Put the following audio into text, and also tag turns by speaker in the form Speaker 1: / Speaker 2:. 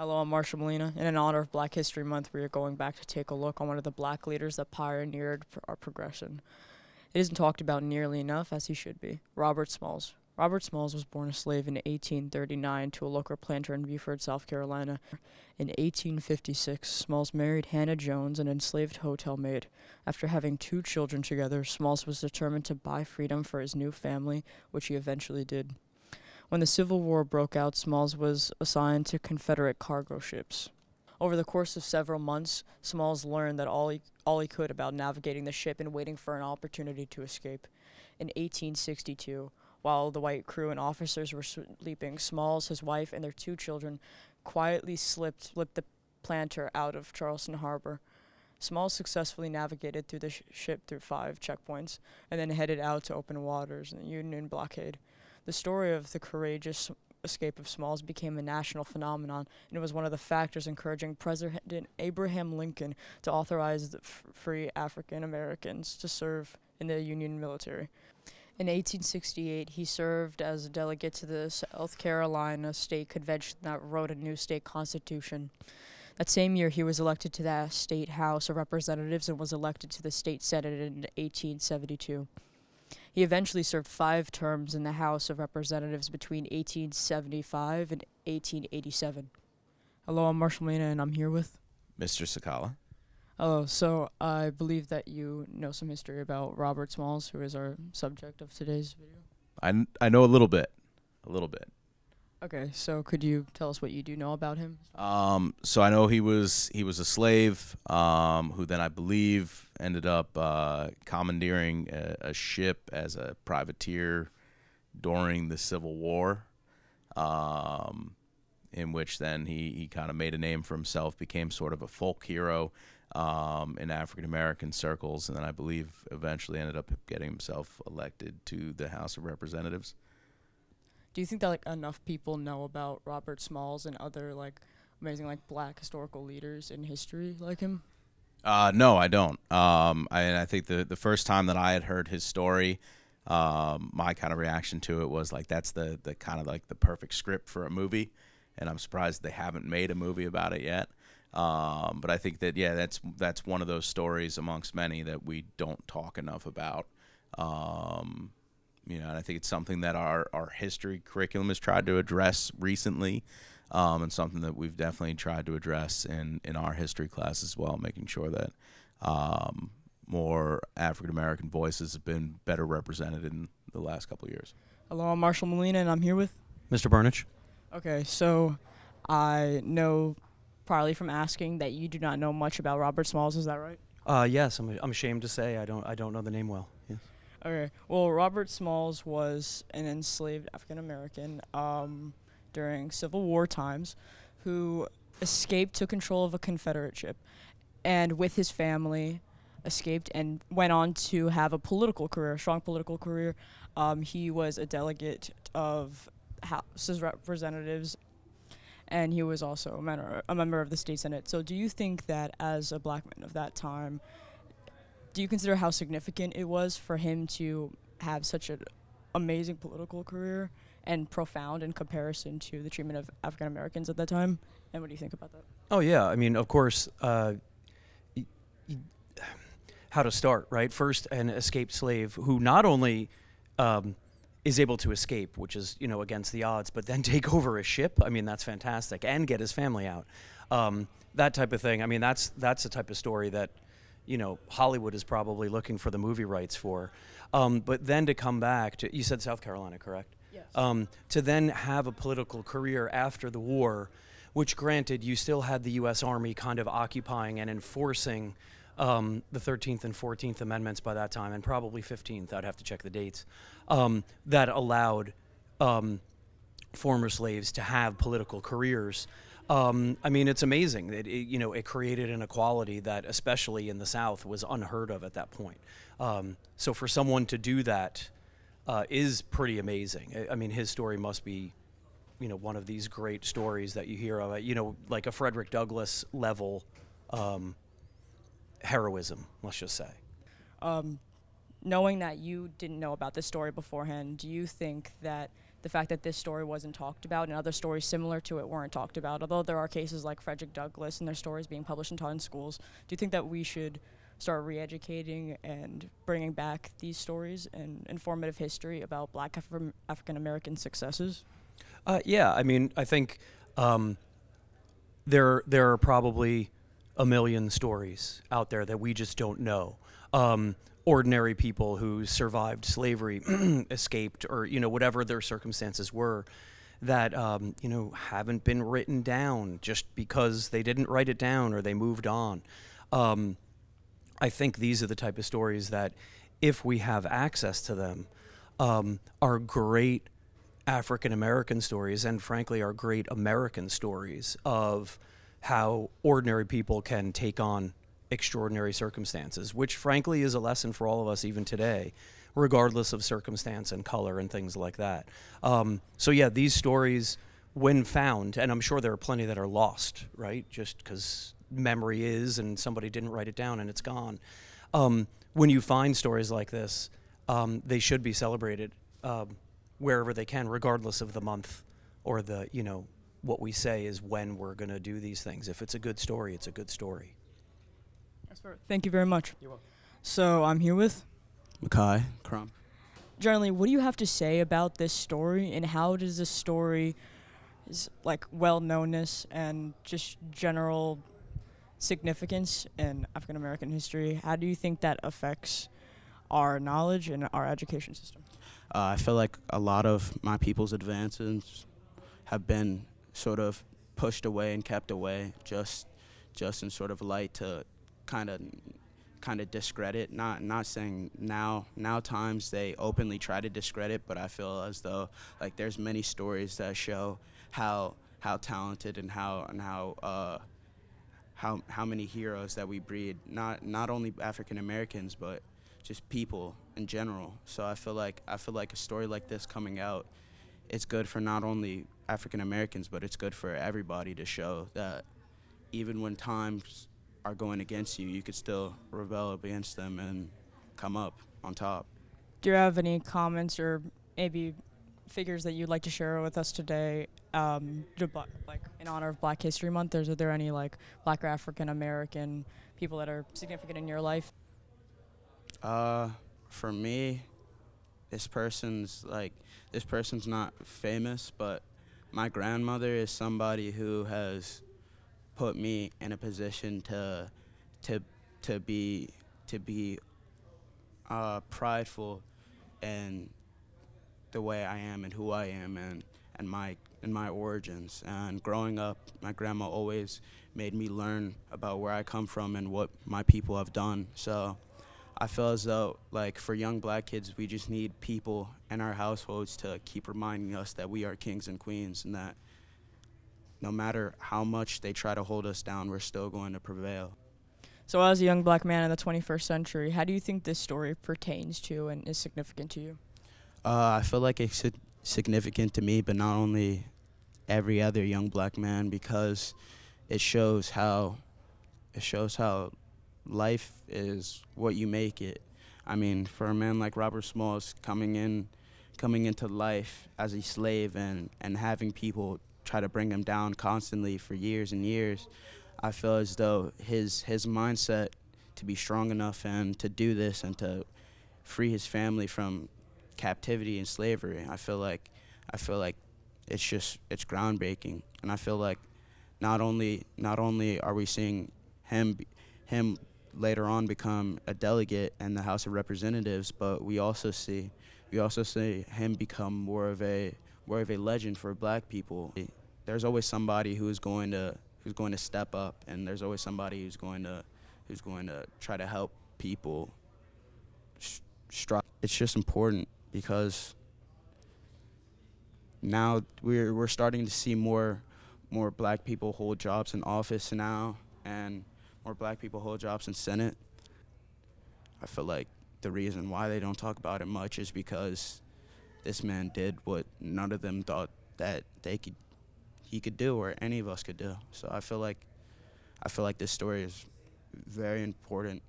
Speaker 1: Hello, I'm Marsha Molina, and in honor of Black History Month, we are going back to take a look on one of the black leaders that pioneered our progression. It isn't talked about nearly enough, as he should be. Robert Smalls. Robert Smalls was born a slave in 1839 to a local planter in Beaufort, South Carolina. In 1856, Smalls married Hannah Jones, an enslaved hotel maid. After having two children together, Smalls was determined to buy freedom for his new family, which he eventually did. When the Civil War broke out, Smalls was assigned to Confederate cargo ships. Over the course of several months, Smalls learned that all he, all he could about navigating the ship and waiting for an opportunity to escape. In 1862, while the white crew and officers were sleeping, Smalls, his wife, and their two children quietly slipped, slipped the planter out of Charleston Harbor. Smalls successfully navigated through the sh- ship through five checkpoints and then headed out to open waters in the Union blockade. The story of the courageous escape of Smalls became a national phenomenon, and it was one of the factors encouraging President Abraham Lincoln to authorize free African Americans to serve in the Union military. In 1868, he served as a delegate to the South Carolina State Convention that wrote a new state constitution. That same year, he was elected to the State House of Representatives and was elected to the State Senate in 1872. He eventually served five terms in the House of Representatives between 1875 and 1887. Hello, I'm Marshall Mena, and I'm here with.
Speaker 2: Mr. Sakala.
Speaker 1: Hello, so I believe that you know some history about Robert Smalls, who is our subject of today's video.
Speaker 2: I, I know a little bit. A little bit.
Speaker 1: Okay, so could you tell us what you do know about him?
Speaker 2: Um, so I know he was he was a slave um, who then I believe ended up uh, commandeering a, a ship as a privateer during the Civil War, um, in which then he, he kind of made a name for himself, became sort of a folk hero um, in African American circles, and then I believe eventually ended up getting himself elected to the House of Representatives.
Speaker 1: Do you think that like enough people know about Robert Smalls and other like amazing like black historical leaders in history like him?
Speaker 2: Uh, no, I don't. Um, I, I think the the first time that I had heard his story, um, my kind of reaction to it was like that's the the kind of like the perfect script for a movie, and I'm surprised they haven't made a movie about it yet. Um, but I think that yeah, that's that's one of those stories amongst many that we don't talk enough about. Um, you know, and I think it's something that our our history curriculum has tried to address recently. Um, and something that we've definitely tried to address in, in our history class as well, making sure that um, more African American voices have been better represented in the last couple of years.
Speaker 1: Hello, I'm Marshall Molina, and I'm here with.
Speaker 3: Mr. Burnich.
Speaker 1: Okay, so I know partly from asking that you do not know much about Robert Smalls. Is that right?
Speaker 3: Uh, yes, I'm, I'm ashamed to say I don't I don't know the name well.
Speaker 1: Okay. Well, Robert Smalls was an enslaved African American um, during Civil War times who escaped to control of a Confederate ship and with his family escaped and went on to have a political career, a strong political career. Um, he was a delegate of House of Representatives and he was also a member, a member of the state senate. So, do you think that as a black man of that time, do you consider how significant it was for him to have such an amazing political career and profound in comparison to the treatment of African Americans at that time? And what do you think about that?
Speaker 3: Oh yeah, I mean, of course. Uh, y- y- how to start, right? First, an escaped slave who not only um, is able to escape, which is you know against the odds, but then take over a ship. I mean, that's fantastic, and get his family out. Um, that type of thing. I mean, that's that's the type of story that you know Hollywood is probably looking for the movie rights for. Um, but then to come back to you said South Carolina, correct?
Speaker 1: Yes.
Speaker 3: Um, to then have a political career after the war, which granted you still had the U.S. Army kind of occupying and enforcing um, the 13th and 14th Amendments by that time, and probably 15th. I'd have to check the dates. Um, that allowed um, former slaves to have political careers. Um, I mean, it's amazing. It, it, you know, it created an equality that, especially in the South, was unheard of at that point. Um, so for someone to do that uh, is pretty amazing. I, I mean, his story must be, you know, one of these great stories that you hear of. You know, like a Frederick Douglass level um, heroism. Let's just say.
Speaker 1: Um, knowing that you didn't know about this story beforehand, do you think that the fact that this story wasn't talked about and other stories similar to it weren't talked about. Although there are cases like Frederick Douglass and their stories being published and taught in schools, do you think that we should start re-educating and bringing back these stories and informative history about Black Afri- African American successes?
Speaker 3: Uh, yeah, I mean, I think um, there there are probably a million stories out there that we just don't know. Um, ordinary people who survived slavery, escaped, or you know whatever their circumstances were, that um, you know haven't been written down just because they didn't write it down or they moved on. Um, I think these are the type of stories that, if we have access to them, um, are great African American stories and frankly are great American stories of how ordinary people can take on extraordinary circumstances, which frankly is a lesson for all of us even today, regardless of circumstance and color and things like that. Um, so, yeah, these stories, when found, and I'm sure there are plenty that are lost, right? Just because memory is and somebody didn't write it down and it's gone. Um, when you find stories like this, um, they should be celebrated um, wherever they can, regardless of the month or the, you know, what we say is when we're going to do these things. If it's a good story, it's a good story.
Speaker 1: Thank you very much. You're welcome. So I'm here with
Speaker 4: Makai Crump.
Speaker 1: Generally, what do you have to say about this story, and how does this story, is like well knownness and just general significance in African American history, how do you think that affects our knowledge and our education system?
Speaker 4: Uh, I feel like a lot of my people's advances have been sort of pushed away and kept away, just just in sort of light to kind of kind of discredit. Not not saying now now times they openly try to discredit, but I feel as though like there's many stories that show how how talented and how and how uh, how how many heroes that we breed. Not not only African Americans, but just people in general. So I feel like I feel like a story like this coming out, it's good for not only African Americans, but it's good for everybody to show that even when times are going against you, you could still rebel against them and come up on top.
Speaker 1: Do you have any comments or maybe figures that you'd like to share with us today, um, like in honor of Black History Month? Is there any like Black or African American people that are significant in your life?
Speaker 4: Uh, for me, this person's like this person's not famous, but my grandmother is somebody who has put me in a position to to to be to be uh, prideful in the way I am and who I am and and my and my origins. And growing up, my grandma always made me learn about where I come from and what my people have done. So I feel as though, like for young black kids, we just need people in our households to keep reminding us that we are kings and queens and that no matter how much they try to hold us down, we're still going to prevail.
Speaker 1: So, as a young black man in the 21st century, how do you think this story pertains to and is significant to you?
Speaker 4: Uh, I feel like it's significant to me, but not only every other young black man, because it shows how it shows how life is what you make it. I mean, for a man like Robert Smalls coming in, coming into life as a slave and and having people try to bring him down constantly for years and years. I feel as though his his mindset to be strong enough and to do this and to free his family from captivity and slavery. I feel like I feel like it's just it's groundbreaking, and I feel like not only not only are we seeing him him later on become a delegate in the House of Representatives, but we also see we also see him become more of a more of a legend for black people there's always somebody who's going to who's going to step up, and there's always somebody who's going to who's going to try to help people. Stri- it's just important because now we're we're starting to see more more black people hold jobs in office now, and more black people hold jobs in Senate. I feel like the reason why they don't talk about it much is because this man did what none of them thought that they could he could do or any of us could do. So I feel like I feel like this story is very important